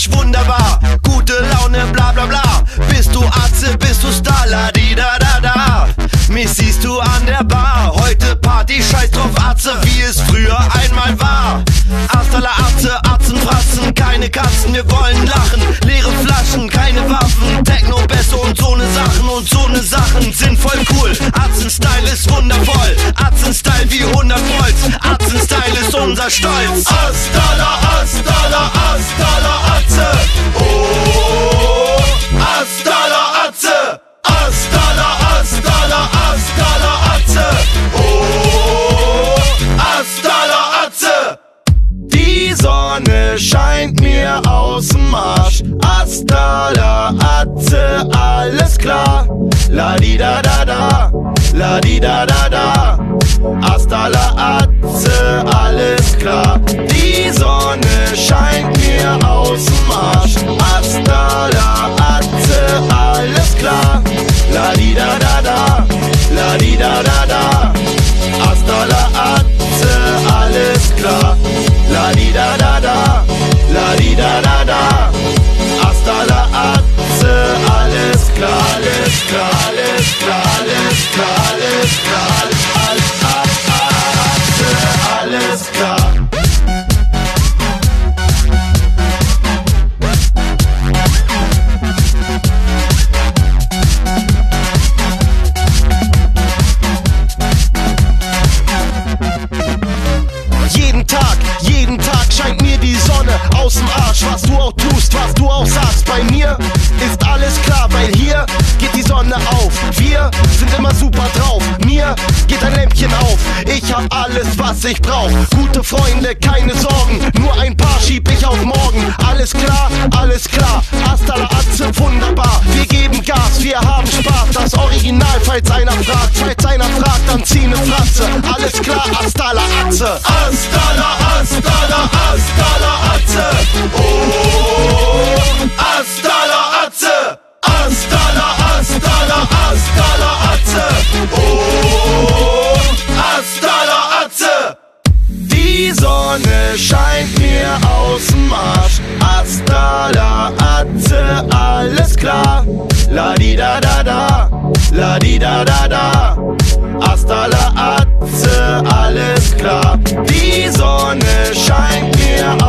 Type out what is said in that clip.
dich wunderbar. Gute Laune, bla bla bla. Bist du Atze, bist du Star, la di da da da. Mich siehst du an der Bar. Heute Party, scheiß drauf Atze, wie es früher einmal war. Hasta la Atze, Atzen, Fratzen, keine Katzen, wir wollen lachen. Leere Flaschen, keine Waffen, Techno, Bässe und so ne Sachen und so ne Sachen sind voll cool. Atzen-Style ist wundervoll, Atzen-Style wie 100 Volt. Atzen-Style ist unser Stolz. Hasta la, hasta Atze, alles klar. La di da da da, la di da da da. Hasta la Atze, alles aus dem Arsch. Was du auch tust, was du auch sagst, bei mir ist alles klar, weil hier geht die Sonne auf. Wir sind immer super drauf. Mir geht ein Lämpchen auf. Ich hab alles, was ich brauch. Gute Freunde, keine Sorgen. Nur ein paar Original, falls einer fragt. Falls einer fragt, dann zieh ne Fratze. Alles klar, hasta la Atze. Hasta la, hasta la, hasta la Atze. Oh, hasta la Atze. Hasta la, hasta la, hasta la Atze. Oh, hasta la Atze. Die Sonne scheint mir aus'm Arsch. Hasta la Atze, alles klar. La di da da da, la di da da da. Hasta la Atze, alles klar. Die Sonne scheint mir